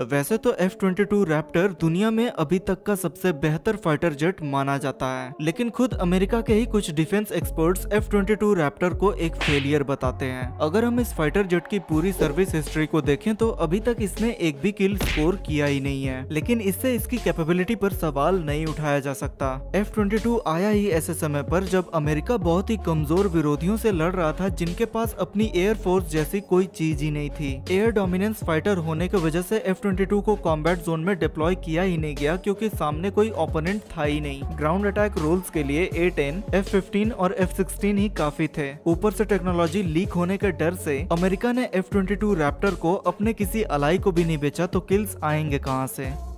वैसे तो F twenty two Raptor दुनिया में अभी तक का सबसे बेहतर फाइटर जेट माना जाता है। लेकिन खुद अमेरिका के ही कुछ defence experts F twenty two Raptor को एक फेलियर बताते हैं। अगर हम इस फाइटर जेट की पूरी सर्विस हिस्ट्री को देखें तो अभी तक इसने एक भी किल स्कोर किया ही नहीं है। लेकिन इससे इसकी कैपेबिलिटी पर सवाल नहीं उठाया जा सकता। एफ़ ट्वेंटी टू आया ही ऐसे समय पर जब अमेरिका बहुत ही कमज़ोर विरोधियों से लड़ रहा था, जिनके पास अपनी एयर फोर्स जैसी कोई चीज़ ही नहीं थी। एयर डोमिनेंस फाइटर होने की वजह से एफ़ ट्वेंटी को कॉम्बैट जोन में डिप्लॉय किया ही नहीं गया क्योंकि सामने कोई ओपोनेंट था ही नहीं। ग्राउंड अटैक रोल्स के लिए ए टेन एफ़ फिफ्टीन और एफ़ सिक्सटीन ही काफ़ी थे। ऊपर से टेक्नोलॉजी लीक होने के डर से अमेरिका ने एफ़ ट्वेंटी को अपने किसी अलाई को भी नहीं बेचा तो किल्स आएँगे कहाँ से?